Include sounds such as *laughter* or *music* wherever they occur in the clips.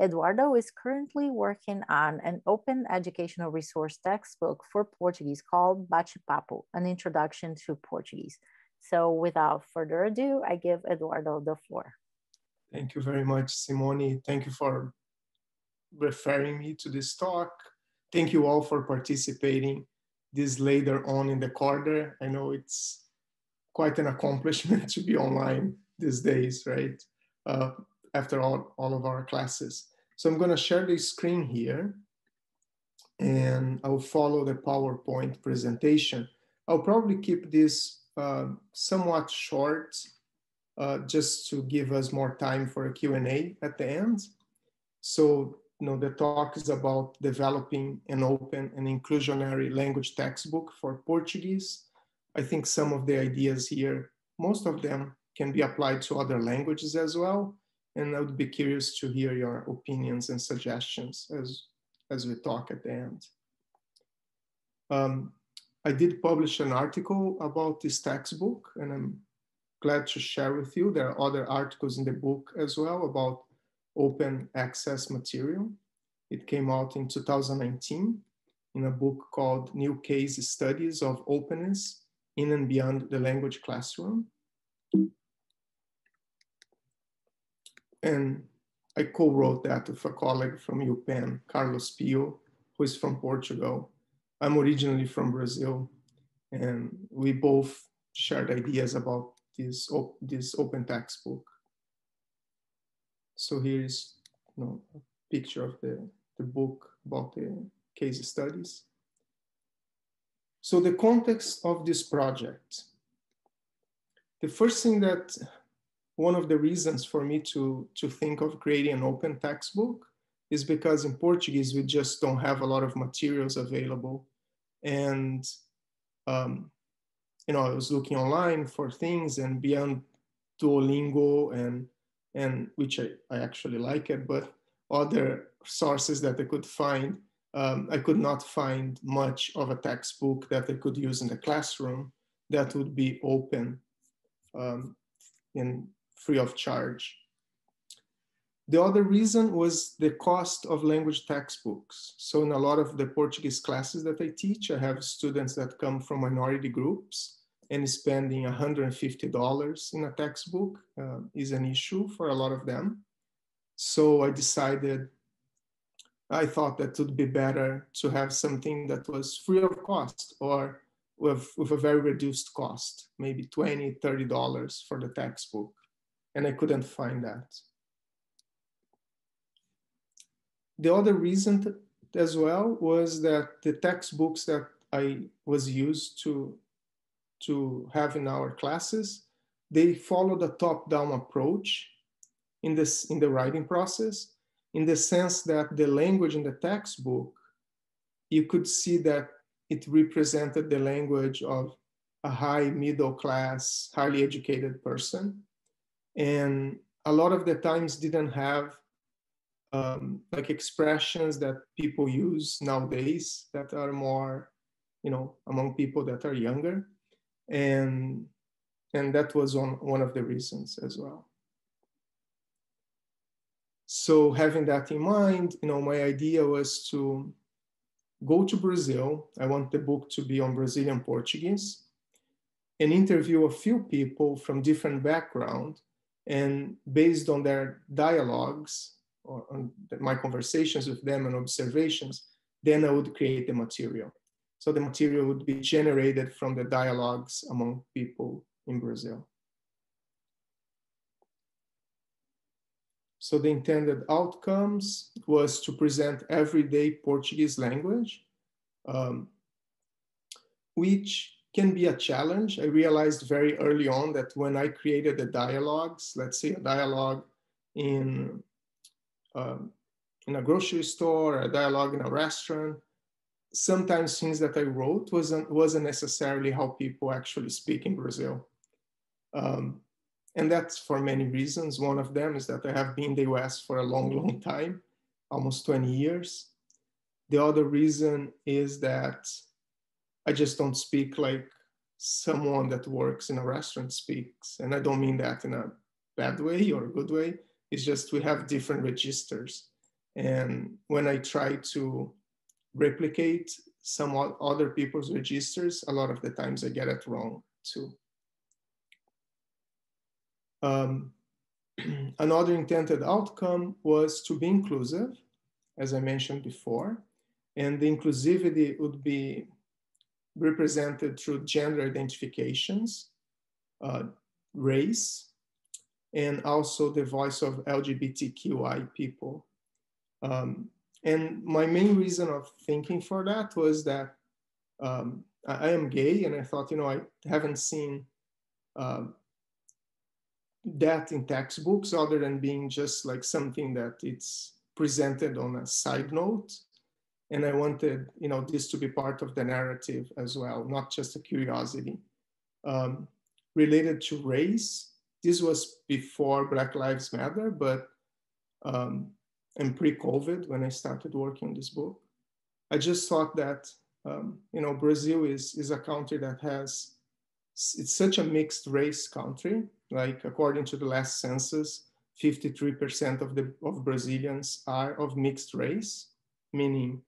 Eduardo is currently working on an open educational resource textbook for Portuguese called Bate-Papo, an introduction to Portuguese. So without further ado, I give Eduardo the floor. Thank you very much, Simone. Thank you for referring me to this talk. Thank you all for participating this later on in the quarter. I know it's quite an accomplishment *laughs* to be online these days, right? Uh, after all, all of our classes. So I'm gonna share the screen here and I'll follow the PowerPoint presentation. I'll probably keep this uh, somewhat short uh, just to give us more time for a Q&A at the end. So, you know, the talk is about developing an open and inclusionary language textbook for Portuguese. I think some of the ideas here, most of them can be applied to other languages as well. And I would be curious to hear your opinions and suggestions as, as we talk at the end. Um, I did publish an article about this textbook and I'm glad to share with you. There are other articles in the book as well about open access material. It came out in 2019 in a book called New Case Studies of Openness in and Beyond the Language Classroom. And I co-wrote that with a colleague from UPenn, Carlos Pio, who is from Portugal. I'm originally from Brazil, and we both shared ideas about this, op this open textbook. So here's you know, a picture of the, the book about the case studies. So the context of this project. The first thing that one of the reasons for me to, to think of creating an open textbook is because in Portuguese, we just don't have a lot of materials available. And, um, you know, I was looking online for things and beyond Duolingo and, and which I, I actually like it, but other sources that I could find, um, I could not find much of a textbook that I could use in the classroom that would be open um, in free of charge. The other reason was the cost of language textbooks. So in a lot of the Portuguese classes that I teach, I have students that come from minority groups and spending $150 in a textbook uh, is an issue for a lot of them. So I decided, I thought that it would be better to have something that was free of cost or with, with a very reduced cost, maybe $20, $30 for the textbook and I couldn't find that. The other reason as well was that the textbooks that I was used to, to have in our classes, they followed a top-down approach in, this, in the writing process, in the sense that the language in the textbook, you could see that it represented the language of a high middle class, highly educated person and a lot of the times didn't have um, like expressions that people use nowadays that are more you know among people that are younger. And and that was on one of the reasons as well. So having that in mind you know my idea was to go to brazil. I want the book to be on brazilian portuguese and interview a few people from different background and based on their dialogues or on my conversations with them and observations, then I would create the material. So the material would be generated from the dialogues among people in Brazil. So the intended outcomes was to present everyday Portuguese language, um, which can be a challenge. I realized very early on that when I created the dialogues, let's say a dialogue in, um, in a grocery store, a dialogue in a restaurant, sometimes things that I wrote wasn't, wasn't necessarily how people actually speak in Brazil. Um, and that's for many reasons. One of them is that I have been in the US for a long, *laughs* long time, almost 20 years. The other reason is that I just don't speak like someone that works in a restaurant speaks. And I don't mean that in a bad way or a good way. It's just we have different registers. And when I try to replicate some other people's registers, a lot of the times I get it wrong too. Um, *clears throat* another intended outcome was to be inclusive, as I mentioned before, and the inclusivity would be represented through gender identifications, uh, race, and also the voice of LGBTQI people. Um, and my main reason of thinking for that was that um, I, I, am gay, and I thought, you know, I haven't seen uh, that in textbooks other than being just like something that it's presented on a side note. And I wanted, you know, this to be part of the narrative as well, not just a curiosity. Um, related to race, this was before Black Lives Matter, but um, and pre-COVID when I started working on this book. I just thought that um, you know Brazil is is a country that has it's such a mixed race country. Like according to the last census, 53% of the of Brazilians are of mixed race, meaning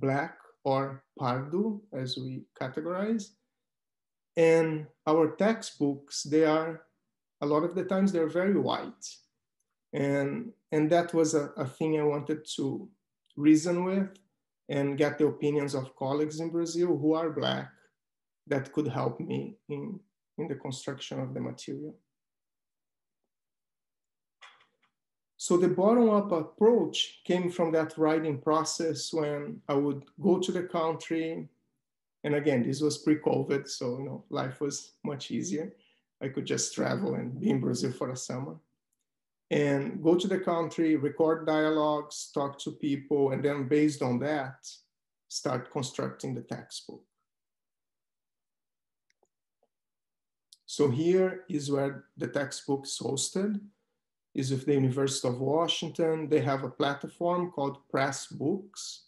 black or pardo, as we categorize. And our textbooks, they are a lot of the times they're very white. And, and that was a, a thing I wanted to reason with and get the opinions of colleagues in Brazil who are Black that could help me in, in the construction of the material. So the bottom-up approach came from that writing process when I would go to the country, and again, this was pre-COVID, so you know life was much easier. I could just travel and be in Brazil for a summer and go to the country, record dialogues, talk to people, and then based on that, start constructing the textbook. So here is where the textbook is hosted, is with the University of Washington. They have a platform called Pressbooks.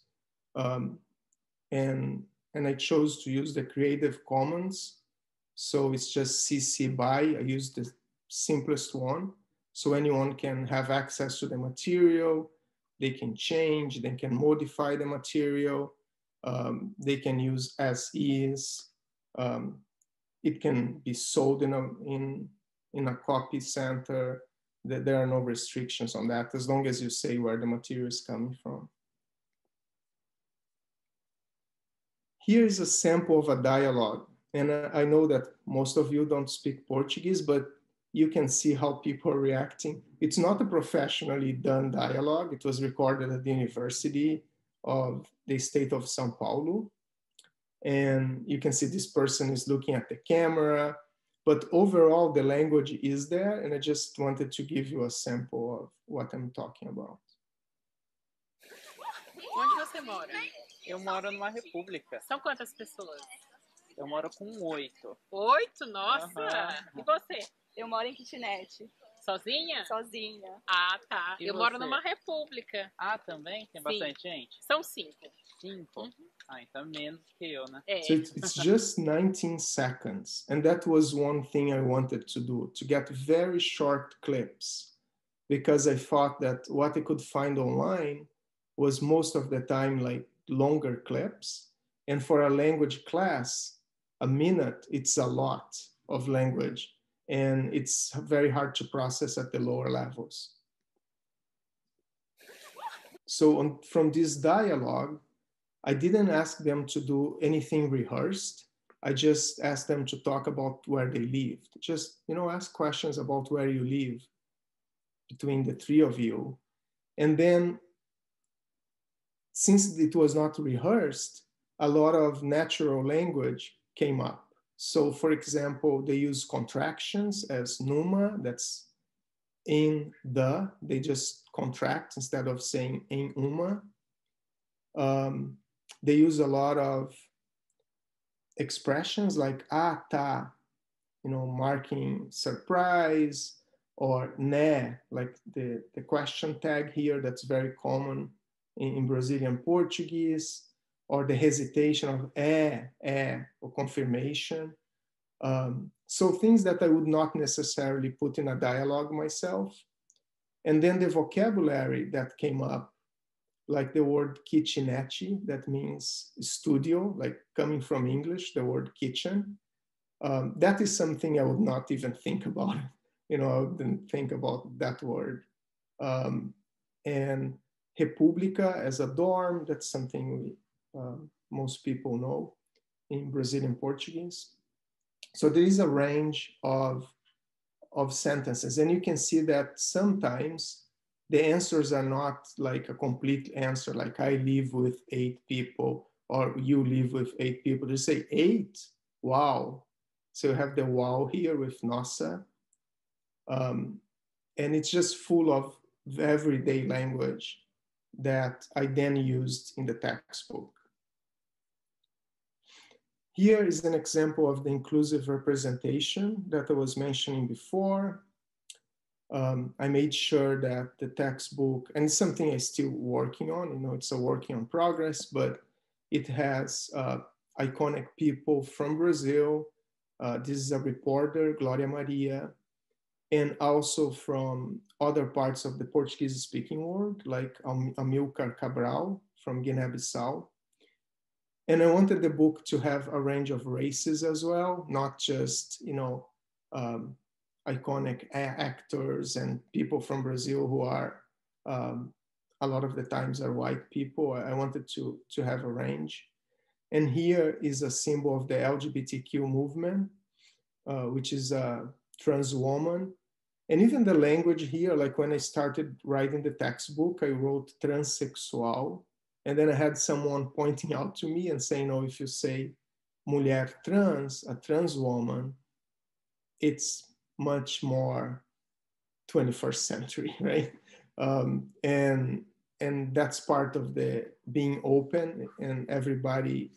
Um, and, and I chose to use the Creative Commons. So it's just CC BY, I used the simplest one. So anyone can have access to the material, they can change, they can modify the material, um, they can use as is. Um, it can be sold in a, in, in a copy center. That there are no restrictions on that as long as you say where the material is coming from. Here is a sample of a dialogue. And I know that most of you don't speak Portuguese, but you can see how people are reacting. It's not a professionally done dialogue. It was recorded at the University of the state of Sao Paulo. And you can see this person is looking at the camera, but overall the language is there. And I just wanted to give you a sample of what I'm talking about. Onde você mora? Eu moro numa república. São quantas pessoas? Eu moro com oito. Oito? Nossa! Uhum. E você? Eu moro em kitnet. Sozinha? Sozinha. Ah, tá. E eu você? moro numa república. Ah, também? Tem Sim. bastante gente? São cinco. Cinco? Uhum. Ah, então menos que eu, né? É. So it's, it's just 19 seconds. And that was one thing I wanted to do, to get very short clips. Because I thought that what I could find online was most of the time like longer clips. And for a language class, a minute, it's a lot of language and it's very hard to process at the lower levels. So on, from this dialogue, I didn't ask them to do anything rehearsed. I just asked them to talk about where they lived. Just, you know, ask questions about where you live between the three of you. And then, since it was not rehearsed, a lot of natural language came up. So for example, they use contractions as numa, that's in the, they just contract instead of saying in uma. Um, they use a lot of expressions like ah, ta, you know, marking surprise, or ne, like the, the question tag here that's very common in, in Brazilian Portuguese or the hesitation of eh, eh, or confirmation. Um, so things that I would not necessarily put in a dialogue myself. And then the vocabulary that came up like the word kitchenette, that means studio, like coming from English, the word kitchen. Um, that is something I would not even think about. *laughs* You know, I wouldn't think about that word. Um, and República as a dorm, that's something we, um, most people know in Brazilian Portuguese. So there is a range of, of sentences, and you can see that sometimes the answers are not like a complete answer, like I live with eight people, or you live with eight people. They say eight, wow. So you have the wow here with nossa. Um, and it's just full of everyday language that I then used in the textbook. Here is an example of the inclusive representation that I was mentioning before. Um, I made sure that the textbook, and something I'm still working on, you know, it's a working on progress, but it has uh, iconic people from Brazil. Uh, this is a reporter, Gloria Maria, and also from other parts of the Portuguese speaking world, like Amilcar Cabral from Guinea-Bissau. And I wanted the book to have a range of races as well, not just, you know, um, iconic actors and people from Brazil who are um, a lot of the times are white people. I wanted to, to have a range. And here is a symbol of the LGBTQ movement, uh, which is a trans woman and even the language here, like when I started writing the textbook, I wrote transsexual. And then I had someone pointing out to me and saying, oh, if you say mulher trans, a trans woman, it's much more 21st century, *laughs* right? Um, and and that's part of the being open and everybody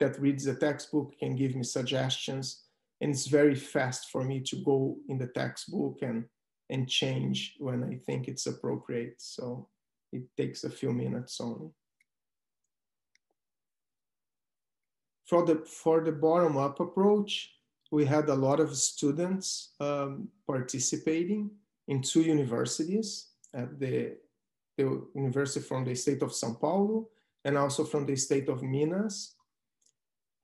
that reads the textbook can give me suggestions and it's very fast for me to go in the textbook and and change when I think it's appropriate. So it takes a few minutes only. For the for the bottom up approach, we had a lot of students um, participating in two universities at the, the university from the state of São Paulo and also from the state of Minas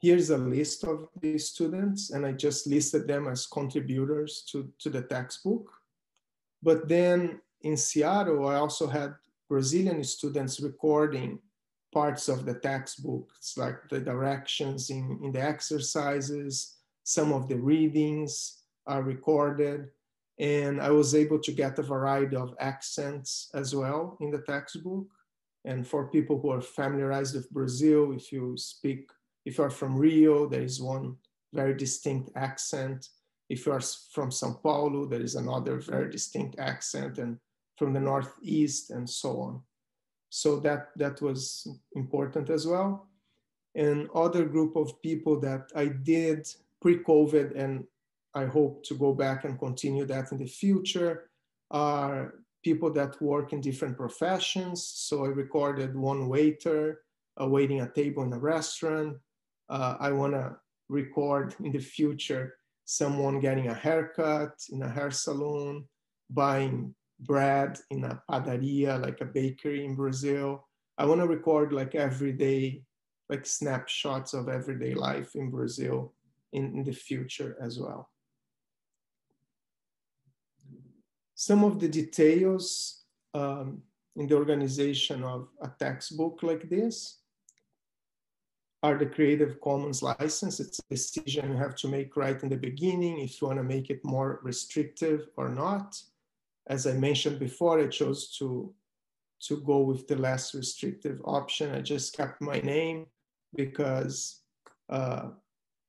here's a list of these students, and I just listed them as contributors to, to the textbook. But then in Seattle, I also had Brazilian students recording parts of the textbook. It's like the directions in, in the exercises, some of the readings are recorded. And I was able to get a variety of accents as well in the textbook. And for people who are familiarized with Brazil, if you speak if you are from Rio, there is one very distinct accent. If you are from Sao Paulo, there is another very distinct accent, and from the Northeast, and so on. So that, that was important as well. And other group of people that I did pre-COVID, and I hope to go back and continue that in the future, are people that work in different professions. So I recorded one waiter uh, waiting a table in a restaurant, uh, I want to record in the future someone getting a haircut in a hair salon, buying bread in a padaria, like a bakery in Brazil. I want to record like everyday, like snapshots of everyday life in Brazil in, in the future as well. Some of the details um, in the organization of a textbook like this are the Creative Commons license. It's a decision you have to make right in the beginning if you want to make it more restrictive or not. As I mentioned before, I chose to, to go with the less restrictive option. I just kept my name because uh,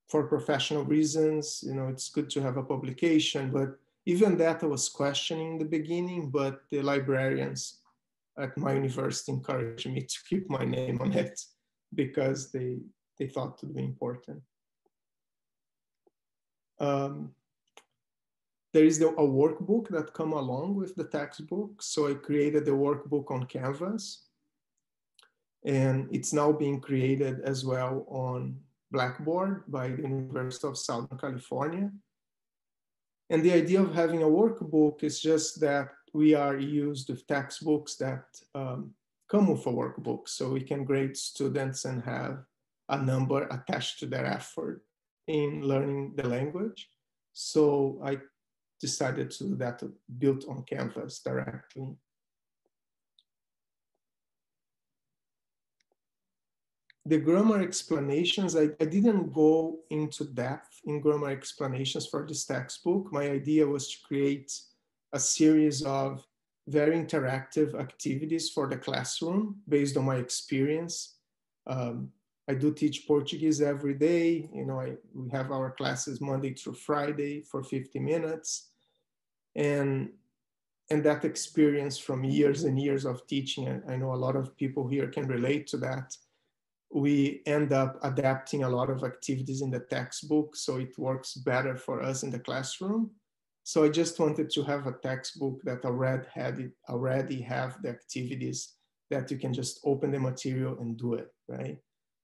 for professional reasons, you know, it's good to have a publication, but even that I was questioning in the beginning, but the librarians at my university encouraged me to keep my name on it because they, they thought to be important. Um, there is the, a workbook that come along with the textbook. So I created the workbook on Canvas and it's now being created as well on Blackboard by the University of Southern California. And the idea of having a workbook is just that we are used with textbooks that um, come with a workbook so we can grade students and have a number attached to their effort in learning the language. So I decided to do that built on Canvas directly. The grammar explanations, I, I didn't go into depth in grammar explanations for this textbook. My idea was to create a series of very interactive activities for the classroom based on my experience. Um, I do teach Portuguese every day. You know, I, we have our classes Monday through Friday for 50 minutes. And, and that experience from years and years of teaching, I, I know a lot of people here can relate to that. We end up adapting a lot of activities in the textbook so it works better for us in the classroom. So I just wanted to have a textbook that already had it, already have the activities that you can just open the material and do it, right?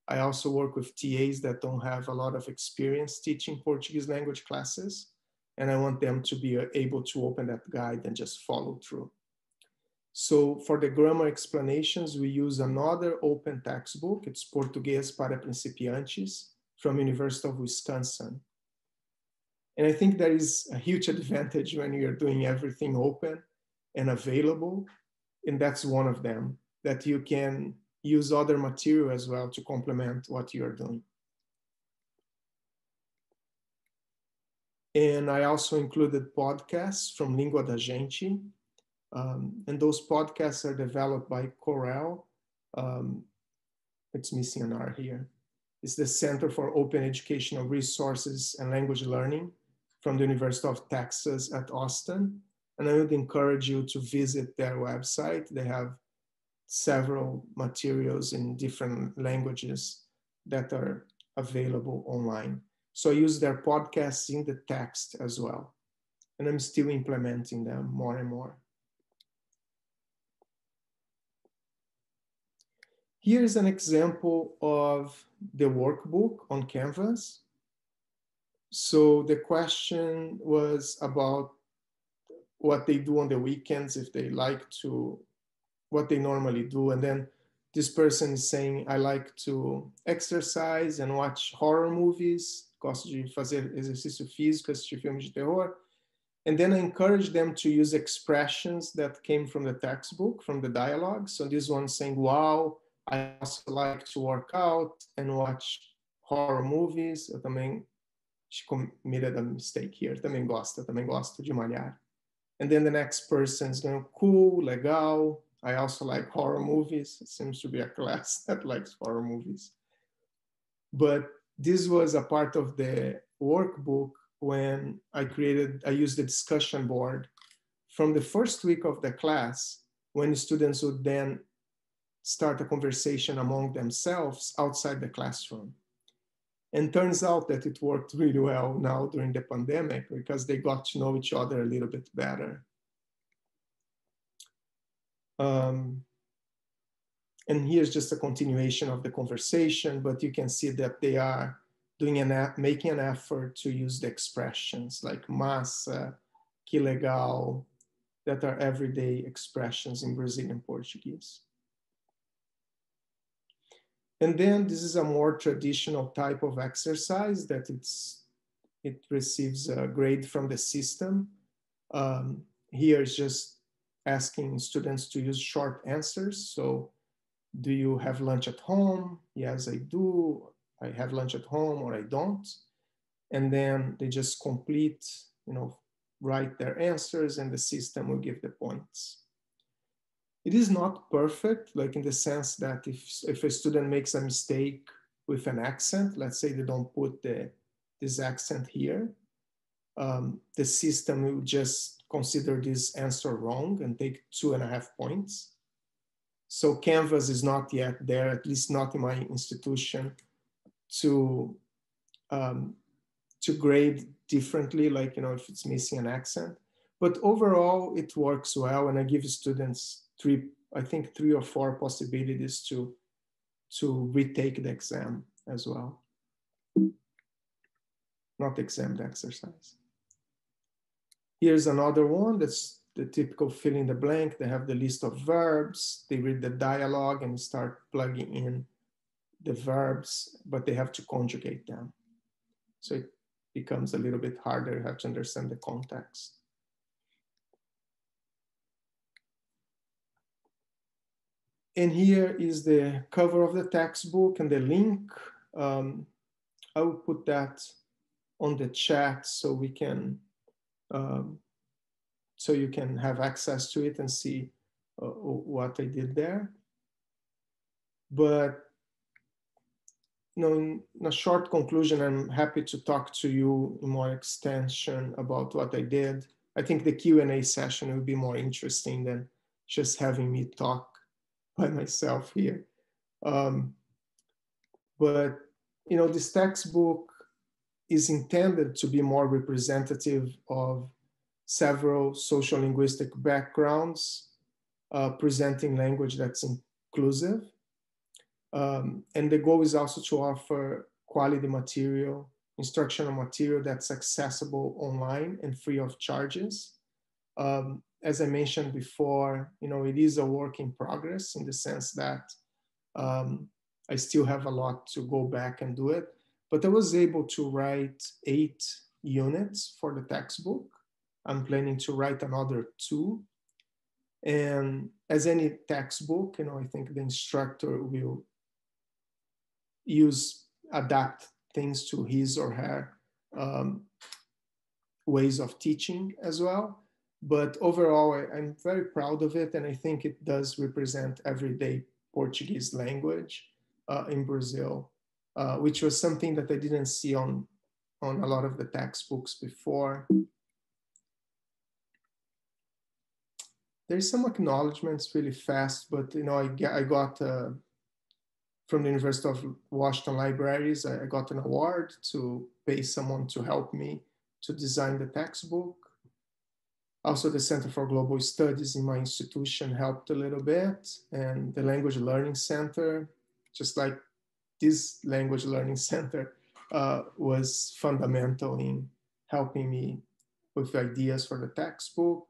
I also work with TAs that don't have a lot of experience teaching Portuguese language classes, and I want them to be uh, able to open that guide and just follow through. So for the grammar explanations, we use another open textbook. It's Português para Principiantes from University of Wisconsin. And I think that is a huge *laughs* advantage when you're doing everything open and available. And that's one of them that you can use other material as well to complement what you're doing. And I also included podcasts from Língua da Gente. Um, and those podcasts are developed by COERLL. Um, it's missing an R here. It's the Center for Open Educational Resources and Language Learning from the University of Texas at Austin. And I would encourage you to visit their website. They have several materials in different languages that are available online. So I use their podcasts in the text as well. And I'm still implementing them more and more. Here is an example of the workbook on Canvas. So the question was about what they do on the weekends if they like to, what they normally do. And then this person is saying, I like to exercise and watch horror movies, gosto de fazer exercício físico, assistir filmes de terror. And then I encourage them to use expressions that came from the textbook, from the dialogue. So this one saying, wow, I also like to work out and watch horror movies. Eu também she committed a mistake here. Também gosta, também gosta de malhar. And then the next person is going, cool, legal. I also like horror movies. It seems to be a class *laughs* that likes horror movies. But this was a part of the workbook when I created, I used the discussion board from the first week of the class when students would then start a conversation among themselves outside the classroom. And turns out that it worked really well now during the pandemic because they got to know each other a little bit better. Um, and here's just a continuation of the conversation, but you can see that they are doing an making an effort to use the expressions like massa, que legal, that are everyday expressions in Brazilian Portuguese. And then this is a more traditional type of exercise that it's it receives a grade from the system. Um, here is just asking students to use short answers. So do you have lunch at home? Yes, I do. I have lunch at home or I don't. And then they just complete, you know, write their answers and the system will give the points. It is not perfect, like in the sense that if, if a student makes a mistake with an accent, let's say they don't put the, this accent here, um, the system will just consider this answer wrong and take two and a half points. So Canvas is not yet there, at least not in my institution, to um, to grade differently, like you know if it's missing an accent. But overall, it works well, and I give students three, I think three or four possibilities to, to retake the exam as well. Not exam, the exercise. Here's another one that's the typical fill in the blank. They have the list of verbs. They read the dialogue and start plugging in the verbs, but they have to conjugate them. So it becomes a little bit harder. You have to understand the context. And here is the cover of the textbook and the link. Um, I will put that on the chat so we can, um, so you can have access to it and see uh, what I did there. But you know, in a short conclusion, I'm happy to talk to you in more extension about what I did. I think the Q&A session will be more interesting than just having me talk by *laughs* myself here. Um, but you know, this textbook is intended to be more representative of several social linguistic backgrounds, uh, presenting language that's inclusive. Um, and the goal is also to offer quality material, instructional material that's accessible online and free of charges. Um, as I mentioned before, you know, it is a work in progress in the sense that um, I still have a lot to go back and do it. But I was able to write eight units for the textbook. I'm planning to write another two. And as any textbook, you know, I think the instructor will use, adapt things to his or her um, ways of teaching as well but overall, I, am very proud of it, and I think it does represent everyday Portuguese language uh, in Brazil, uh, which was something that I didn't see on on a lot of the textbooks before. There's some acknowledgments really fast, but you know, I, I got uh, from the University of Washington Libraries, I got an award to pay someone to help me to design the textbook. Also, the Center for Global Studies in my institution helped a little bit, and the Language Learning Center, just like this Language Learning *laughs* Center, uh, was fundamental in helping me with ideas for the textbook.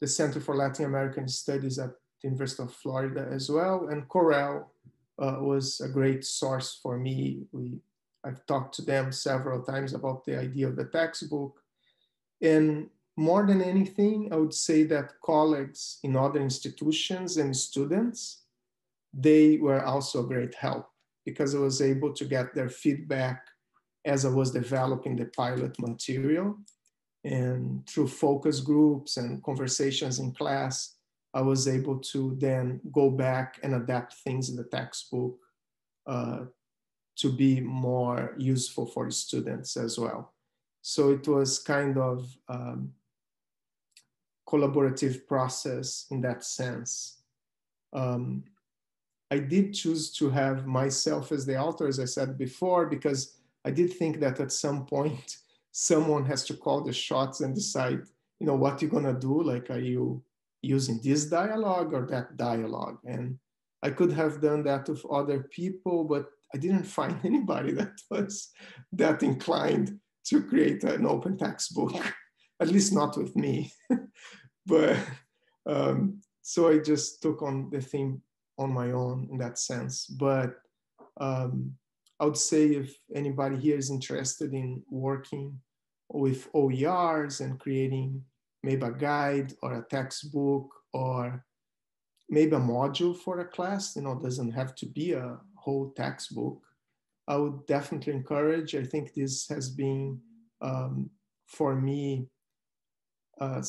The Center for Latin American Studies at the University of Florida as well, and COERLL uh, was a great source for me. We, I've talked to them several times about the idea of the textbook. And more than anything, I would say that colleagues in other institutions and students, they were also a great help because I was able to get their feedback as I was developing the pilot material. And through focus groups and conversations in class, I was able to then go back and adapt things in the textbook uh, to be more useful for the students as well. So it was kind of um, collaborative process in that sense. Um, I did choose to have myself as the author, as I said before, because I did think that at some point someone has to call the shots and decide, you know, what you're gonna do. Like, are you using this dialogue or that dialogue? And I could have done that with other people, but I didn't *laughs* find anybody that was that inclined to create an open textbook, *laughs* at least not with me. *laughs* but um, so I just took on the theme on my own in that sense. But um, I would say if anybody here is interested in working with OERs and creating maybe a guide or a textbook or maybe a module for a class, you know, doesn't have to be a whole textbook. I would definitely encourage. I think this has been um, for me uh,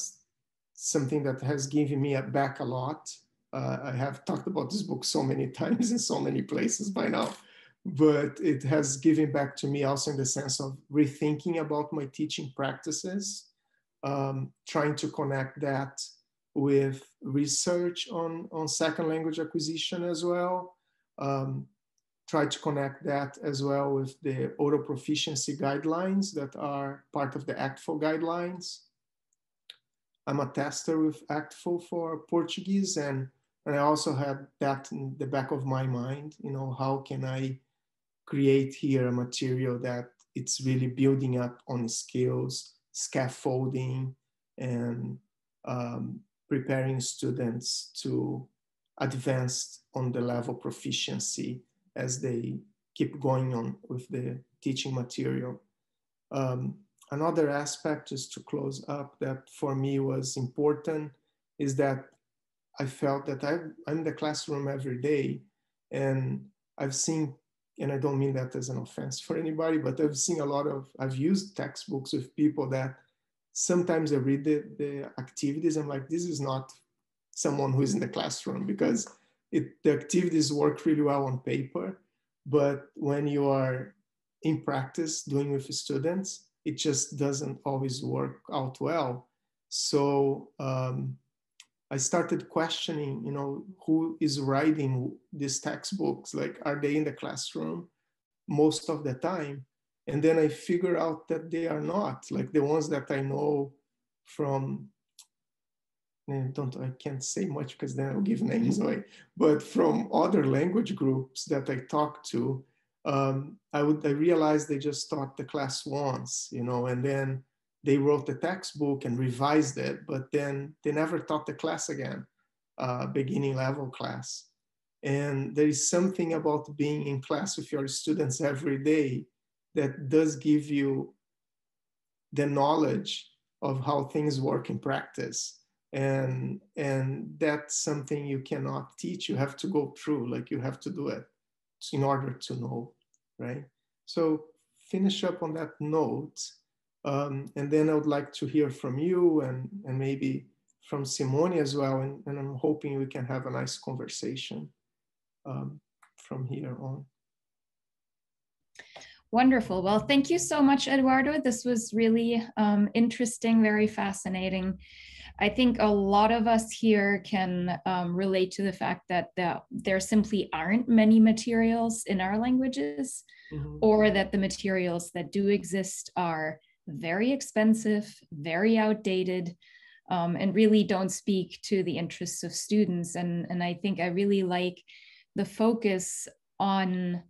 something that has given me back a lot. Uh, I have talked about this book so many *laughs* times in so many places by now, but it has given back to me also in the sense of rethinking about my teaching practices, um, trying to connect that with research on, on second language acquisition as well. Um, try to connect that as well with the oral proficiency guidelines that are part of the ACTFL guidelines. I'm a tester with ACTFL for Portuguese, and, and I also had that in the back of my mind. You know, how can I create here a material that it's really building up on skills, scaffolding, and um, preparing students to advance on the level proficiency as they keep going on with the teaching material. Um, another aspect, just to close up, that for me was important is that I felt that I, I'm in the classroom every day and I've seen, and I don't mean that as an offense for anybody, but I've seen a lot of, I've used textbooks with people that sometimes I read the, the activities. I'm like, this is not someone who is in the classroom because it, the activities work really well on paper. But when you are in practice doing with students, it just doesn't always work out well. So um, I started questioning, you know, who is writing these textbooks? Like, are they in the classroom most of the time? And then I figure out that they are not. Like the ones that I know from, I don't I can't say much because then I'll give names away. But from other language groups that I talk to, um, I would I realized they just taught the class once, you know, and then they wrote the textbook and revised it, but then they never taught the class again, uh, beginning level class. And there is something about being in class with your students every day that does give you the knowledge of how things work in practice. And, and that's something you cannot teach. You have to go through, like you have to do it in order to know, right? So finish up on that note um, and then I would like to hear from you and, and maybe from Simone as well. And, and I'm hoping we can have a nice conversation um, from here on. Wonderful. Well, thank you so much, Eduardo. This was really um, interesting, very fascinating. I think a lot of us here can um, relate to the fact that the, there simply aren't many materials in our languages, mm-hmm. or that the materials that do exist are very expensive, very outdated, um, and really don't speak to the interests of students. And, and I think I really like the focus on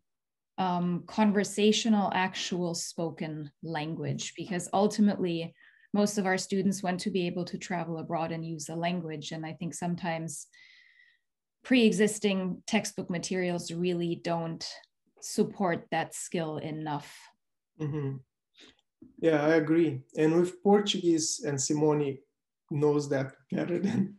um, conversational, actual spoken language, because ultimately, most of our students want to be able to travel abroad and use the language. And I think sometimes pre existing textbook materials really don't support that skill enough. Mm-hmm. Yeah, I agree. And with Portuguese, and Simone knows that better *laughs* than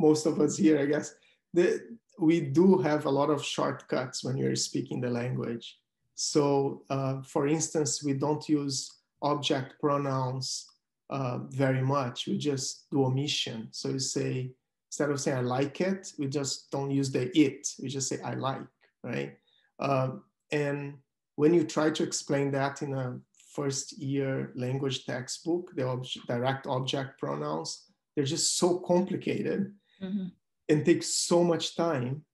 most of us here, I guess. The, we do have a lot of shortcuts when you're speaking the language. So, uh, for instance, we don't use object pronouns uh, very much. We just do omission. So you say, instead of saying I like it, we just don't use the it. We just say I like, right? Um, and when you try to explain that in a first year language textbook, the ob direct object pronouns, they're just so complicated mm-hmm. and take so much time.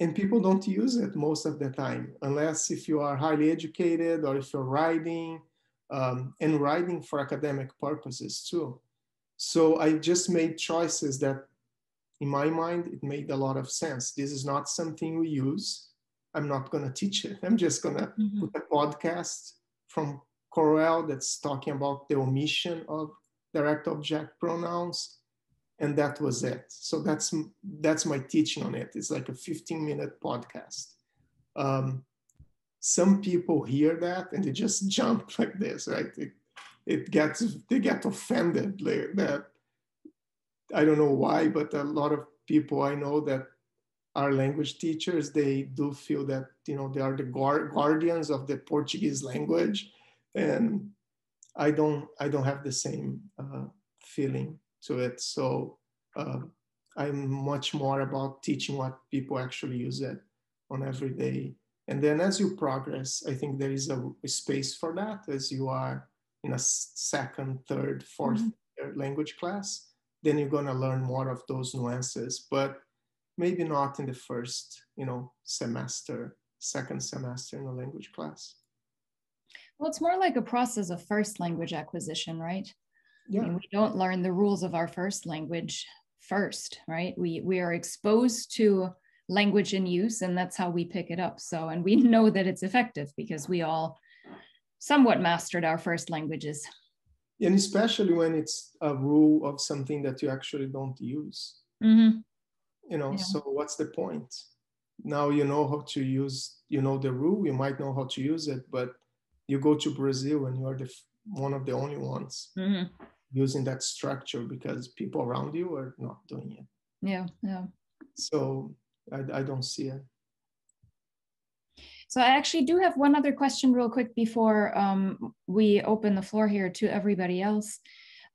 And people don't use it most of the time, unless if you are highly educated or if you're writing um, and writing for academic purposes too. So I just made choices that, in my mind, it made a lot of sense. This is not something we use. I'm not going to teach it. I'm just going to mm-hmm. put a podcast from COERLL that's talking about the omission of direct object pronouns, and that was it. So that's that's my teaching on it. It's like a 15 minute podcast. Um, some people hear that and they just *laughs* jump like this, right? It, it gets they get offended that. I don't know why, but a lot of people I know that are language teachers, they do feel that you know they are the guardians of the Portuguese language and I don't I don't have the same uh, feeling to it. So uh, I'm much more about teaching what people actually use it on every day. And then as you progress, I think there is a, a space for that as you are in a second, third, 4th mm-hmm. language class. Then you're gonna learn more of those nuances, but maybe not in the first, you know, semester, second semester in a language class. Well, it's more like a process of first language acquisition, right? Yeah. I mean, we don't learn the rules of our first language first, right? We we are exposed to language in use, and that's how we pick it up. So, and we *laughs* know that it's effective because we all somewhat mastered our first languages. and especially when it's a rule of something that you actually don't use mm-hmm. you know yeah. so what's the point now you know how to use you know the rule you might know how to use it but you go to brazil and you're the one of the only ones mm-hmm. using that structure because people around you are not doing it yeah yeah so i, I don't see it so I actually do have one other question real quick before um, we open the floor here to everybody else.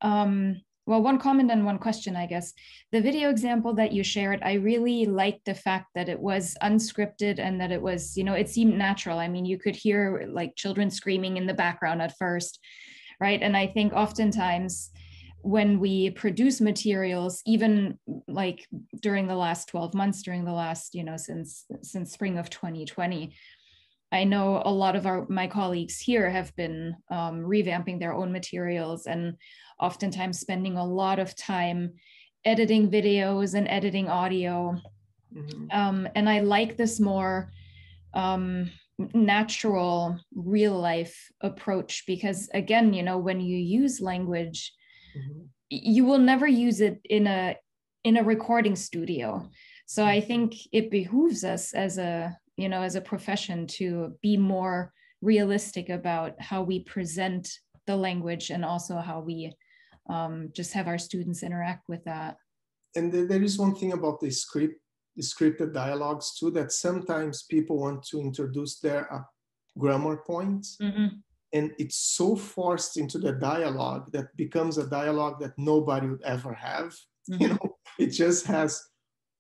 Um, well, one comment and one question, I guess. The video example that you shared, I really liked the fact that it was unscripted and that it was, you know, it seemed natural. I mean, you could hear like children screaming in the background at first, right? And I think oftentimes when we produce materials, even like during the last 12 months, during the last, you know, since since spring of 2020, I know a lot of our my colleagues here have been um, revamping their own materials and oftentimes spending a lot of time editing videos and editing audio. Mm-hmm. Um, and I like this more um, natural, real life approach because, again, you know, when you use language, mm-hmm. you will never use it in a in a recording studio. So I mm-hmm. think it behooves us as a you know, as a profession to be more realistic about how we present the language and also how we um, just have our students interact with that. And there is one thing about the script, the scripted dialogues too, that sometimes people want to introduce their uh, grammar points. Mm-hmm. And it's so forced into the dialogue that becomes a dialogue that nobody would ever have. Mm-hmm. You know, *laughs* it just has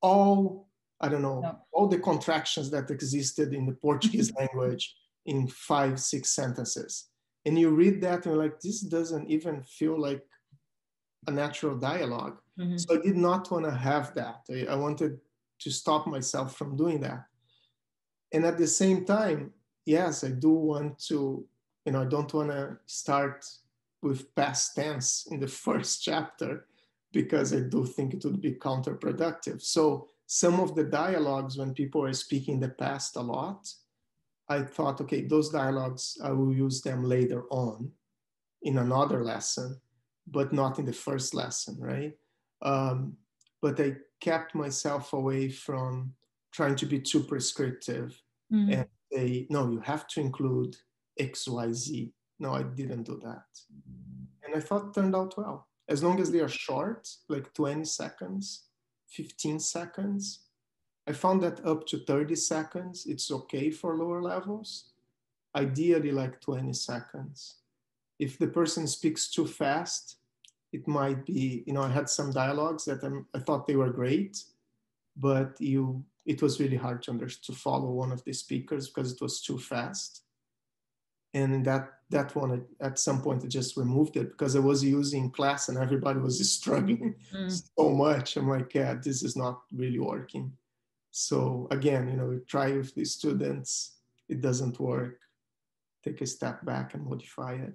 all I don't know, no. all the contractions that existed in the Portuguese *laughs* language in five, six sentences. And you read that and you're like, this doesn't even feel like a natural dialog mm-hmm. So I did not want to have that. I, I wanted to stop myself from doing that. And at the same time, yes, I do want to, you know, I don't want to start with past tense in the *laughs* first chapter because I do think it would be counterproductive. So some of the dialogues when people are speaking the past a lot, I thought, okay, those dialogues, I will use them later on in another lesson, but not in the first lesson, right? Um, but I kept myself away from trying to be too prescriptive mm-hmm. and say, no, you have to include X, Y, Z. No, I didn't do that. And I thought it turned out well. As long as they are short, like 20 seconds, 15 seconds. I found that up to 30 seconds, it's okay for lower levels. Ideally, like 20 seconds. If the person speaks too fast, it might be, you know, I had some dialogues that I'm, i thought they were great, but you, it was really hard to, under, to follow one of the speakers because it was too fast. And in that that one at some point I just removed it because I was using class and everybody was *laughs* struggling mm. so much. I'm like, yeah, this is not really working. So again, you know, we try with the students, it doesn't work. Take a step back and modify it.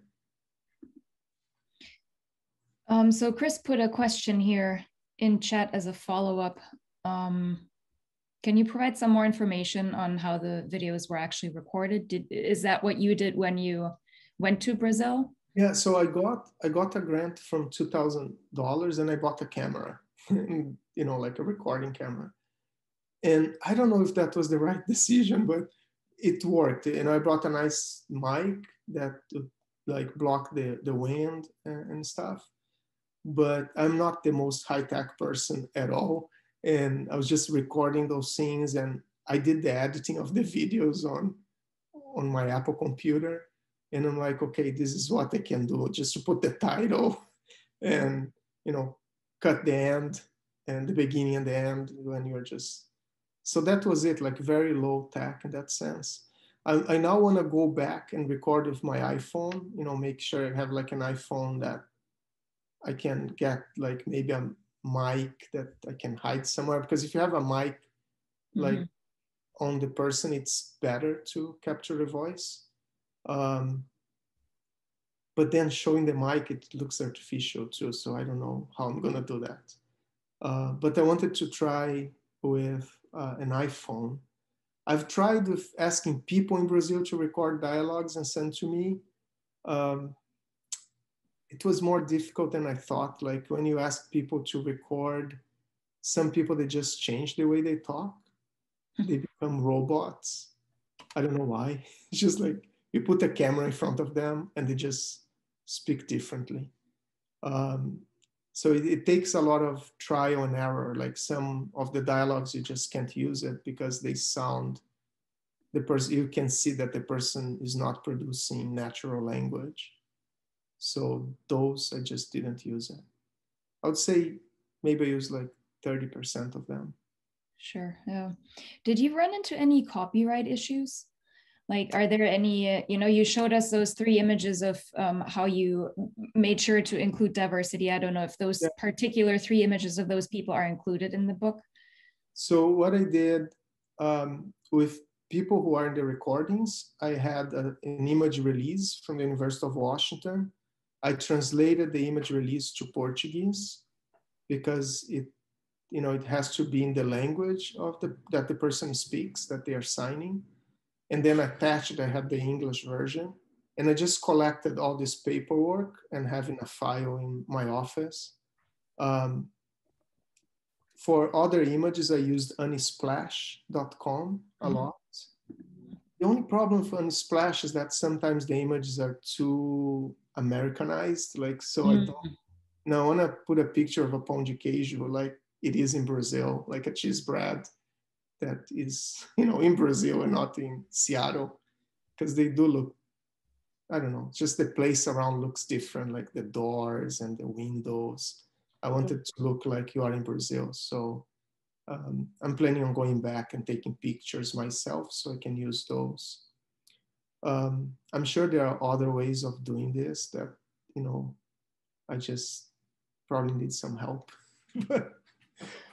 Um, so Chris put a question here in chat as a follow-up. Um, can you provide some more information on how the videos were actually recorded? Did, is that what you did when you went to Brazil? Yeah, so I got I got a grant from two thousand dollars, and I bought a camera, *laughs* you know, like a recording camera. And I don't know if that was the right *laughs* decision, but it worked. And I brought a nice mic that like blocked the the wind and, stuff. But I'm not the most high tech person at all, and I was just recording those scenes, and I did the editing of the *laughs* videos on on my Apple computer and i'm like okay this is what i can do just to put the title and you know cut the end and the beginning and the end when you're just so that was it like very low tech in that sense i, I now want to go back and record with my iphone you know make sure i have like an iphone that i can get like maybe a mic that i can hide somewhere because if you have a mic like mm-hmm. on the person it's better to capture the voice um, but then showing the mic, it looks artificial too. So I don't know how I'm gonna do that. Uh, but I wanted to try with uh, an iPhone. I've tried with asking people in Brazil to record dialogues and send to me. Um, it was more difficult than I thought. Like when you ask people to record, some people they just change the way they talk. Mm-hmm. They become robots. I don't know why. *laughs* It's just like you put a camera in front of them and they just speak differently. Um, so it, it, takes a lot of trial and error. Like some of the dialogues, you just can't use it because they sound the person. You can see that the person is not producing natural language. So those I just didn't use it. I would say maybe I use like 30% of them. Sure. Yeah. Did you run into any copyright issues? Like, are there any, you know, you showed us those three images of um, how you made sure to include diversity. I don't know if those yeah. particular three images of those people are included in the book. So, what I did um, with people who are in the recordings, I had a, an image release from the University of Washington I translated the image release to Portuguese because it, you know, it has to be in the language of the that the person speaks that they are signing. And then attached, I had the English version. And I just collected all this paperwork and having a file in my office. Um, for other images, I used unsplash.com a mm-hmm. lot. The only problem for Unsplash is that sometimes the images are too Americanized. Like, so mm. I don't. Now, I want to put a picture of a pão de queijo like it is in Brazil, like a cheese bread that is, you know, in Brazil and not in Seattle, because they do look. I don't know, just the place around looks different, like the doors and the windows. I wanted to look like you are in Brazil. So um, I'm planning on going back and taking pictures myself so I can use those. Um, I'm sure there are other ways of doing this that, you know, I just probably need some help. *laughs* but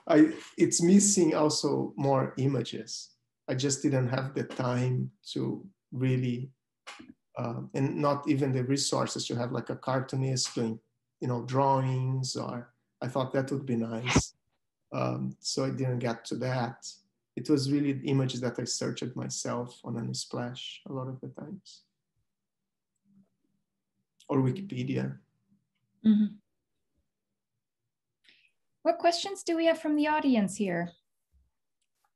I, it's missing also more images. I just didn't have the time to really, uh, and not even the resources to have like a cartoonist doing, you know, drawings or I thought that would be nice. Um, so I didn't get to that it was really images that I searched myself on Unsplash a lot of the times. Or Wikipedia. Mm-hmm. What questions do we have from the audience here?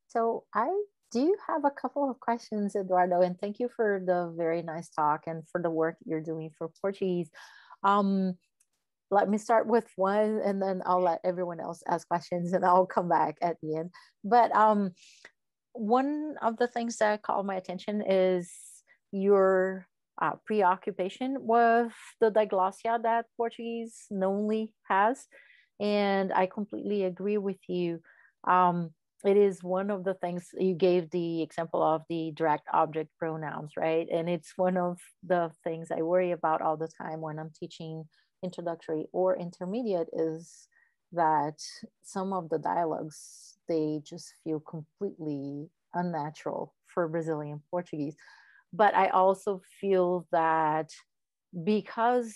So I do have a couple of questions, Eduardo, and thank you for the very nice talk and for the work you're doing for Portuguese. Um, let me start with one and then I'll let everyone else ask questions and I'll come back at the end. But um, one of the things that caught my attention is your uh, preoccupation with the diglossia that Portuguese knowingly has. And I completely agree with you. Um, it is one of the things you gave the example of the direct object pronouns, right? And it's one of the things I worry about all the time when I'm teaching introductory or intermediate is that some of the dialogues they just feel completely unnatural for Brazilian Portuguese. But I also feel that because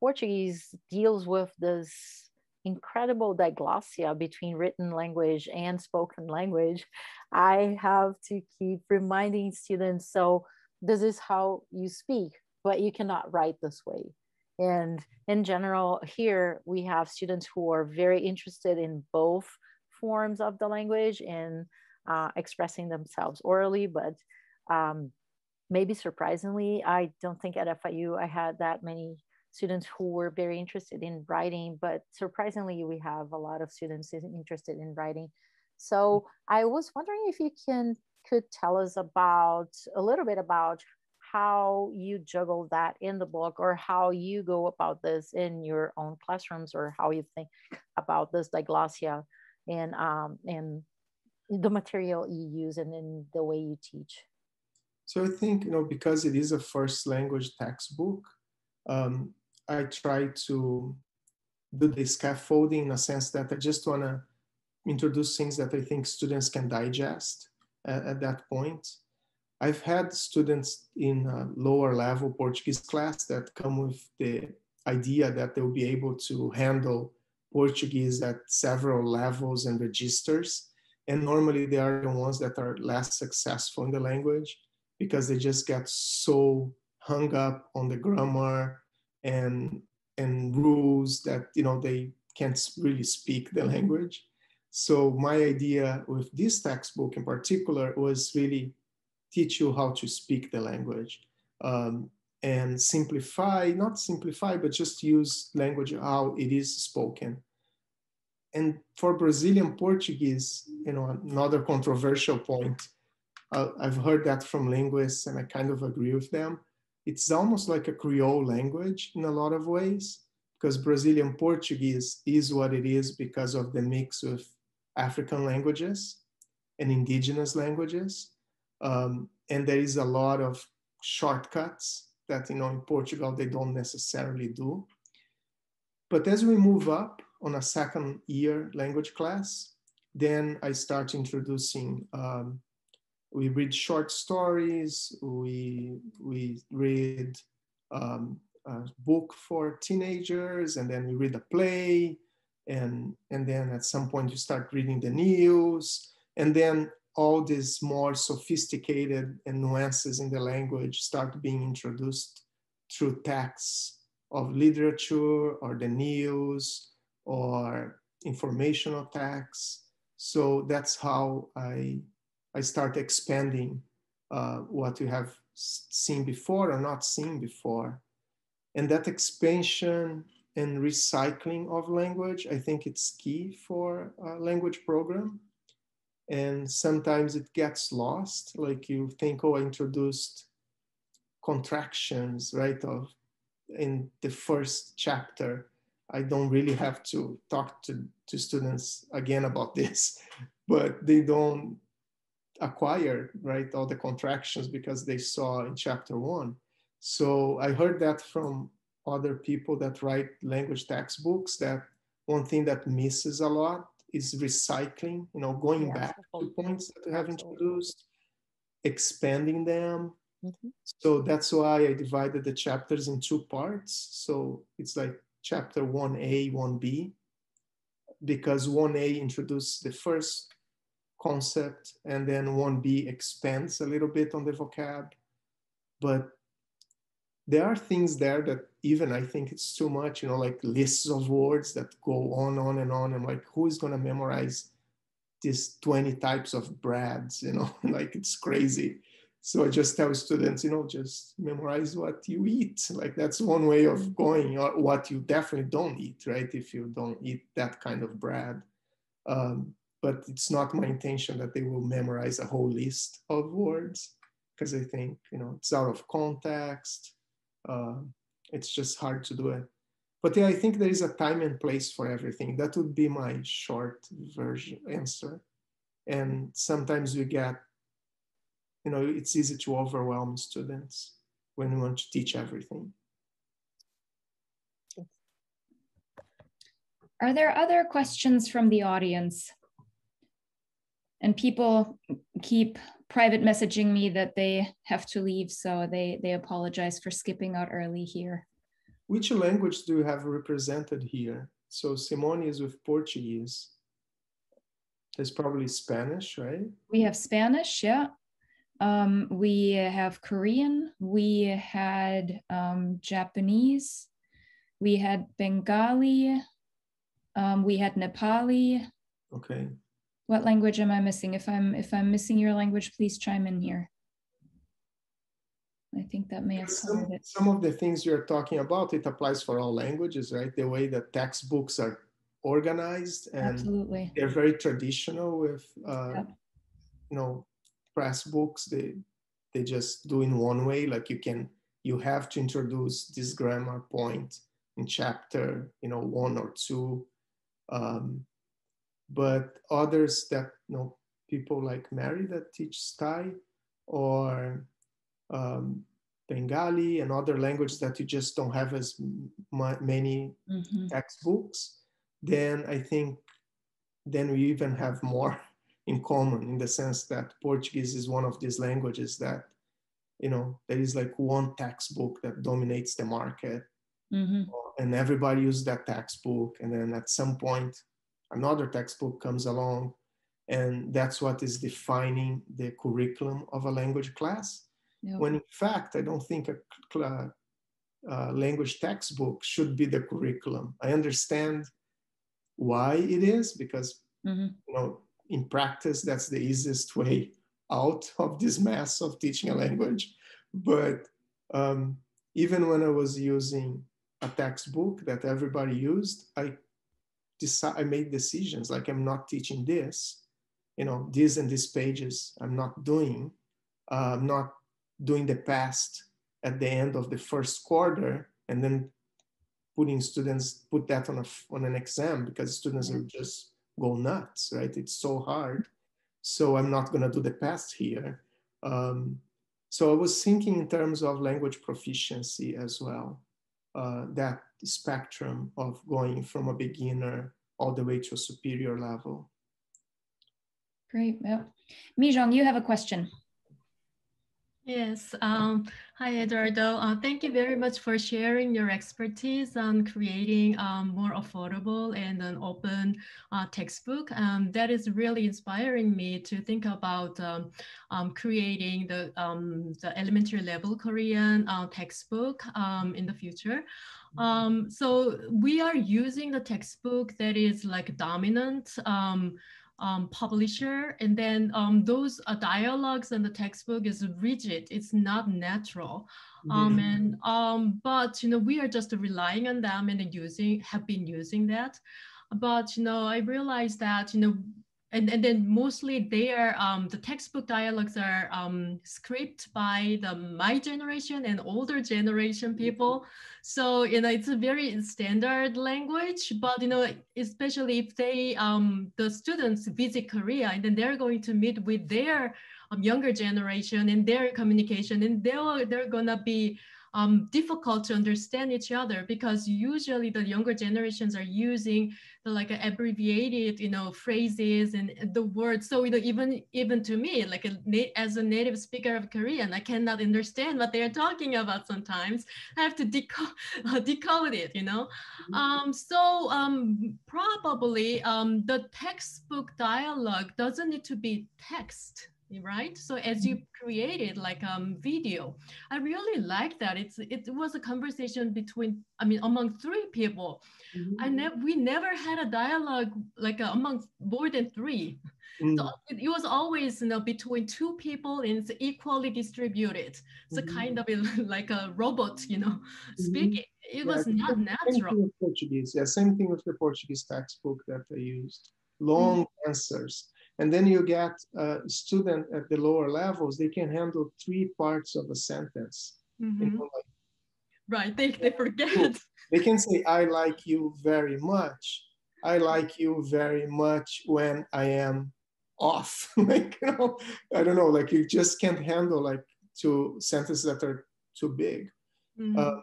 Portuguese deals with this incredible diglossia between written language and spoken language, I have to keep reminding students so this is how you speak, but you cannot write this way. And in general, here we have students who are very interested in both forms of the language and uh, expressing themselves orally, but um, maybe surprisingly, I don't think at FIU I had that many students who were very interested in writing, but surprisingly, we have a lot of students interested in writing. So I was wondering if you can could tell us about a little bit about how you juggle that in the book or how you go about this in your own classrooms or how you think about this diglossia and um, and the material you use and in the way you teach so i think you know because it is a first language textbook um, i try to do the scaffolding in a sense that i just want to introduce things that i think students can digest at, at that point I've had students in lower level Portuguese class that come with the idea that they'll be able to handle Portuguese at several levels and registers. And normally they are the ones that are less successful in the language because they just get so hung up on the grammar and and rules that you know they can't really speak the language. So my idea with this textbook in particular was really teach you how to speak the language um, and simplify, not simplify, but just use language how it is spoken. And for Brazilian Portuguese, you know, another controversial point, uh, I've heard that from linguists and I kind of agree with them. It's almost like a Creole language in a lot of ways because Brazilian Portuguese is what it is because of the mix of African languages and indigenous languages. Um, and there is a lot of shortcuts that, you know, in Portugal, they don't necessarily do. But as we move up on a second year language class, then I start introducing, um, we read short stories, we, we read um, a book for teenagers, and then we read a play, and, and then at some point you start reading the news, and then all these more sophisticated and nuances in the language start being introduced through texts of literature or the news or informational texts. So that's how I, I start expanding uh, what you have seen before or not seen before. And that expansion and recycling of language, I think it's key for a language program and sometimes it gets lost like you think oh i introduced contractions right of in the first chapter i don't really have to talk to, to students again about *laughs* this but they don't acquire right all the contractions because they saw in chapter one so i heard that from other people that write language textbooks that one thing that misses a lot is recycling, you know, going yeah, back to points that we have introduced, expanding them. Mm-hmm. So that's why I divided the chapters in two parts. So it's like chapter 1A, 1B, because 1A introduces the first concept and then 1B expands a little bit on the vocab. But there are things there that even I think it's too much, you know, like lists of words that go on, on and on. And like, who is going to memorize these 20 types of breads, you know, *laughs* like it's crazy. So I just tell students, you know, just memorize what you eat. Like that's one way of going, or what you definitely don't eat, right? If you don't eat that kind of bread. Um, but it's not my intention that they will memorize a whole list of words because I think, you know, it's out of context. Uh, it's just hard to do it. But yeah, I think there is a time and place for everything. That would be my short version answer. And sometimes we get, you know, it's easy to overwhelm students when we want to teach everything. Are there other questions from the audience? And people keep private messaging me that they have to leave, so they they apologize for skipping out early here. Which language do you have represented here? So Simone is with Portuguese. There's probably Spanish, right? We have Spanish, yeah. Um, we have Korean. We had um, Japanese. We had Bengali. Um, we had Nepali. Okay. What language am I missing? If I'm if I'm missing your language, please chime in here. I think that may have some, it. Some of the things you're talking about, it applies for all languages, right? The way that textbooks are organized and Absolutely. they're very traditional with, uh, yep. you know, press books. They they just do in one way. Like you can, you have to introduce this grammar point in chapter, you know, one or two. Um, but others that you know people like Mary that teach Thai or um, Bengali and other languages that you just don't have as many mm-hmm. textbooks, then I think then we even have more *laughs* in common in the sense that Portuguese is one of these languages that you know there is like one textbook that dominates the market mm-hmm. and everybody uses that textbook and then at some point another textbook comes along and that's what is defining the curriculum of a language class when in fact i don't think a, uh, language textbook should be the curriculum. I understand why it is because mm-hmm. you know in practice that's the easiest way out of this mess of teaching a language. But um, even when I was using a textbook that everybody used, I decide I made decisions like I'm not teaching this, you know, these and these pages I'm not doing. Uh, I'm not doing the past at the end of the first quarter and then putting students put that on a on an exam because students will just go nuts right? It's so hard. So i'm not going to do the past here. Um, so i was thinking in terms of language proficiency as well uh, that spectrum of going from a beginner all the way to a superior level. Great yeah Mijong, you have a question Yes. Um, hi, Eduardo. Uh, thank you very much for sharing your expertise on creating um, more affordable and an open uh, textbook. Um, that is really inspiring me to think about um, um, creating the, um, the elementary level Korean uh, textbook in the future. so we are using the textbook that is like dominant um, publisher. And then um, those uh, dialogues in the textbook is rigid. It's not natural. Um, and um, but you know we are just relying on them and using have been using that. But you know I realized that you know and, and then mostly they are um, the textbook dialogues are um, script by the my generation and older generation people. So you know it's a very standard language but you know especially if they um, the students visit korea and then they're going to meet with their um, younger generation and their communication and they're they're gonna be um, difficult to understand each other because usually the younger generations are using the like abbreviated, you know, phrases and the words. So you know, even even to me, like a, as a native speaker of Korean, I cannot understand what they are talking about. Sometimes I have to decode, *laughs* uh, decode it. You know, mm-hmm. um, so um, probably um, the textbook dialogue doesn't need to be text right so as you mm-hmm. created like um video i really like that it's it was a conversation between i mean among three people mm-hmm. i never we never had a dialogue like uh, among more than 3 mm-hmm. so it, it, was always you know between two people and it's equally distributed it's mm-hmm. a kind of a, *laughs* like a robot you know mm-hmm. speaking it yeah, was not natural portuguese yeah same thing with the portuguese textbook that i used long mm-hmm. answers and then you get a student at the lower levels, they can handle three parts of a sentence. Mm-hmm. You know, like, right, they, they forget. They can say, I like you very much. I like you very much when I am off. *laughs* like, you know, I don't know, like you just can't handle like two sentences that are too big. Mm-hmm. Uh,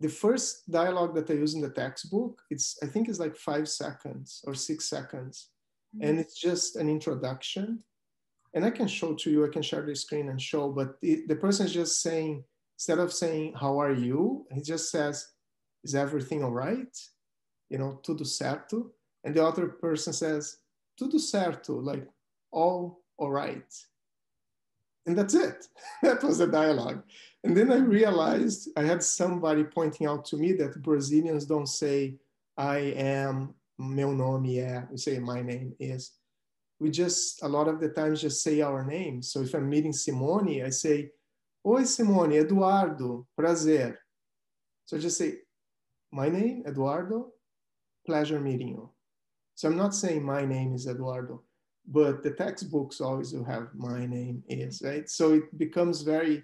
the first dialogue that I use in the textbook, it's I think it's like five seconds or six seconds Mm-hmm. and it's just an introduction. And I can show to you, I can share the screen and show, but it, the person is just saying, instead of saying, how are you? He just says, is everything all right? You know, tudo certo. And the other person says, tudo certo, like all all right. And that's it. *laughs* that was the dialogue. And then I realized I had somebody pointing out to me that Brazilians don't say, I am meu nome é, we say my name is. We just, a lot of the times just say our name. So if I'm meeting Simone, I say, Oi Simone, Eduardo, prazer. So I just say, my name, Eduardo, pleasure meeting you. So I'm not saying my name is Eduardo, but the textbooks always will have my name is, right? So it becomes very,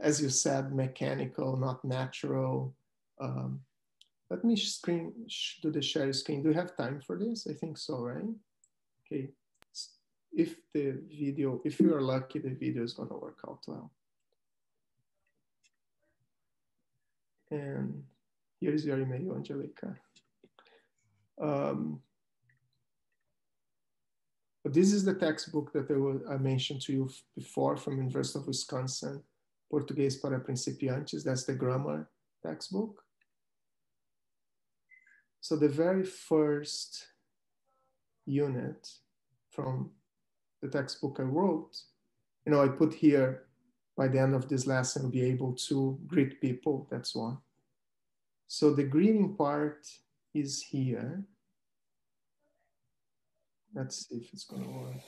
as you said, mechanical, not natural. Um, let me screen, do the share screen. Do you have time for this? I think so, right? Okay. If the video, if you are lucky, the video is gonna work out well. And here's your email, Angelica. Um, this is the textbook that I, will, I mentioned to you before from University of Wisconsin, Português para Principiantes. That's the grammar textbook. So the very first unit from the textbook I wrote, you know, I put here by the end of this lesson, be able to greet people. That's one. So the greeting part is here. Let's see if it's going to work.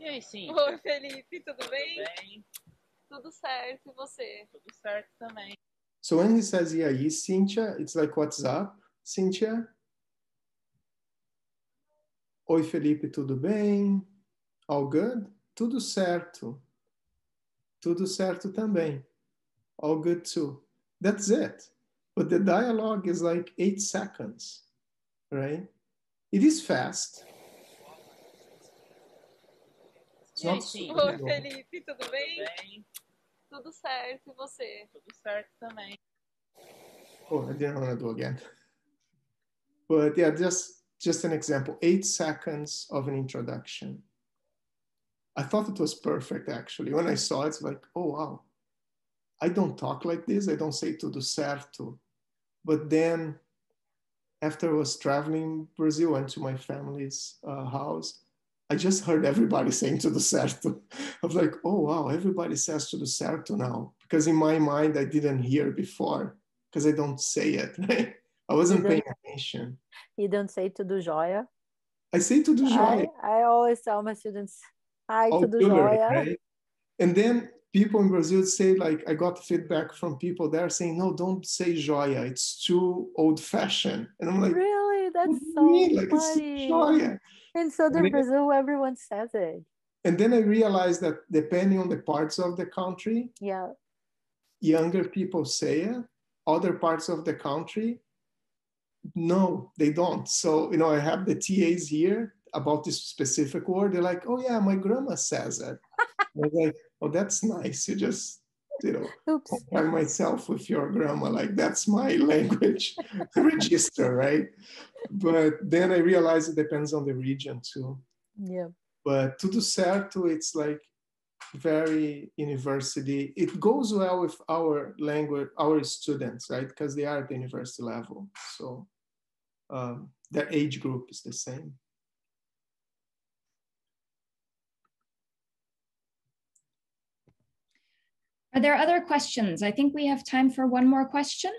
E aí, sim? Oi, Felipe, tudo bem? Tudo bem? Tudo certo, e você? Tudo certo também. So when he says, e aí, Cynthia, it's like, what's up, Cynthia? Oi, Felipe, tudo bem? All good? Tudo certo. Tudo certo também. All good too. That's it. But the dialogue is like eight seconds, right? It is fast. It's not super Oi, long. Felipe, tudo Tudo bem? Bem? Tudo certo, e você? Tudo certo também. Oh, I didn't want to do again. But yeah, just just an example. Eight seconds of an introduction. I thought it was perfect actually. When I saw it, it's like, oh wow. I don't talk like this. I don't say tudo certo. But then after I was traveling Brazil, went to my family's uh, house, I just heard everybody saying tudo certo. *laughs* I was like, oh wow, everybody says tudo certo now. Because in my mind, I didn't hear before because I don't say it, *laughs* right? I wasn't paying attention. You don't say tudo jóia. I say tudo jóia. I, I always tell my students, hi, tudo oh, good, jóia. right? And then people in Brazil say, like, I got feedback from people there saying, no, don't say joia. It's too old fashioned. And I'm like, Really? That's so mean? Like, it's funny. joia. In southern then- Brazil, everyone says it. And then I realized that depending on the parts of the country, Yeah. younger people say it. Other parts of the country, no, they don't. So, you know, I have the TAs here about this specific word. They're like, oh, yeah, my grandma says it. I was like, oh, that's nice. You just, you know, Oops. compare myself with your grandma. Like, that's my *laughs* language *laughs* register, right? But then I realized it depends on the region too. Yeah. But to tudo certo, it's like very university. It goes well with our language, our students, right? Because they are at the university level. So um, their age group is the same. Are there other questions? I think we have time for one more question.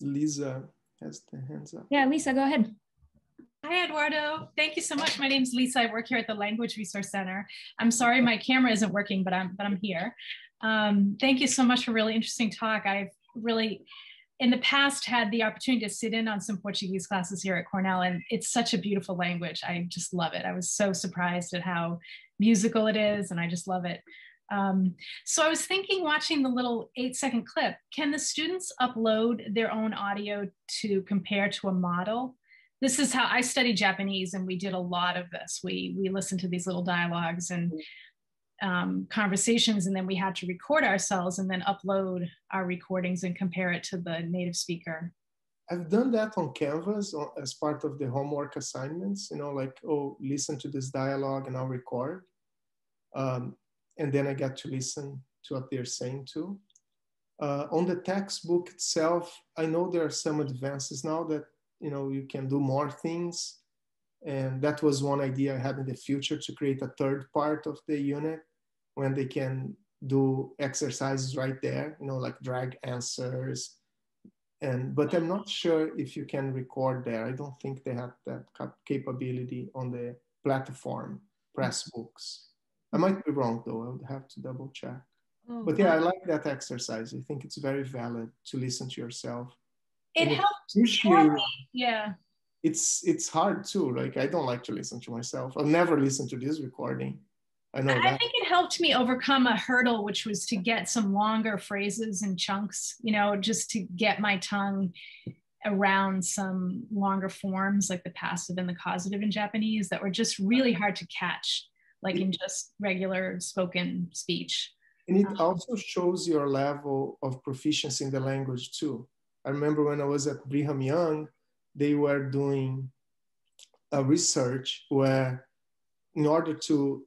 Lisa has the hands up. Yeah, Lisa, go ahead. Hi, Eduardo. Thank you so much. My name is Lisa. I work here at the Language Resource Center. I'm sorry my camera isn't working, but I'm but I'm here. Um, thank you so much for a really interesting talk. I've really, in the past, had the opportunity to sit in on some Portuguese classes here at Cornell, and it's such a beautiful language. I just love it. I was so surprised at how musical it is, and I just love it. Um, so I was thinking, watching the little eight second clip, can the students upload their own audio to compare to a model? this is how I studied Japanese, and we did a lot of this. We we listened to these little dialogues and um, conversations, and then we had to record ourselves and then upload our recordings and compare it to the native speaker. I've done that on Canvas as part of the homework assignments, you know, like, oh, listen to this dialogue and I'll record. Um, and then I get to listen to what they're saying too. Uh, on the textbook itself, I know there are some advances now that, you know, you can do more things. And that was one idea I had in the future to create a third part of the unit when they can do exercises right there, you know, like drag answers, and but i'm not sure if you can record there i don't think they have that cap- capability on the platform Pressbooks i might be wrong though. I would have to double check. Oh, but yeah i like that exercise. I think it's very valid to listen to yourself. It and helped. appreciate Yeah, it's it's hard too. Like i don't like to listen to myself. I'll never listen to this recording. I know I that. think it helped me overcome a hurdle, which was to get some longer phrases and chunks. You know, just to get my tongue around some longer forms like the passive and the causative in Japanese that were just really hard to catch, like in just regular spoken speech. And it um, also shows your level of proficiency in the language too. I remember when I was at Brigham Young, they were doing a research where, in order to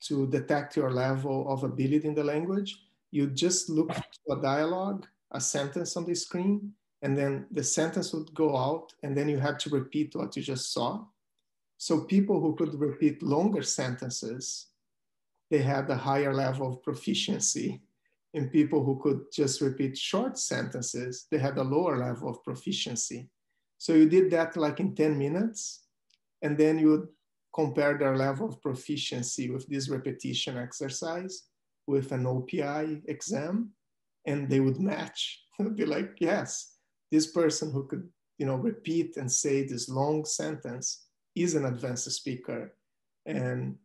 to detect your level of ability in the language, you just look to a dialogue, a sentence on the screen, and then the sentence would go out, and then you had to repeat what you just saw. So people who could repeat longer sentences, they had a higher level of proficiency. And people who could just repeat short sentences, they had a lower level of proficiency. So you did that like in 10 minutes, and then you would compare their level of proficiency with this repetition exercise with an OPI exam, and they would match. *laughs* They'd be like, yes, this person who could, you know, repeat and say this long sentence is an advanced speaker. And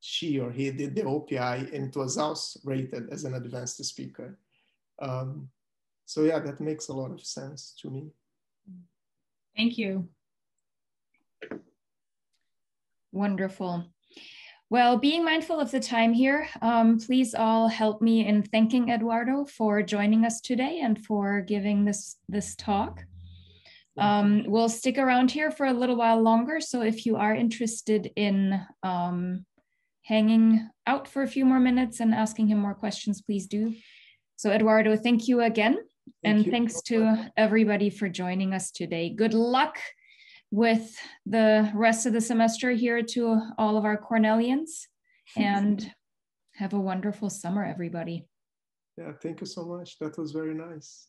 she or he did the OPI and it was also rated as an advanced speaker. Um, so yeah, that makes a lot of sense to me. Thank you. Wonderful. Well, being mindful of the time here, um, please all help me in thanking Eduardo for joining us today and for giving this, this talk. Um, we'll stick around here for a little while longer. So if you are interested in um, hanging out for a few more minutes and asking him more questions, please do. So Eduardo, thank you again. Thank and you. thanks to everybody for joining us today. Good luck with the rest of the semester here to all of our Cornellians and have a wonderful summer, everybody. Yeah, thank you so much. That was very nice.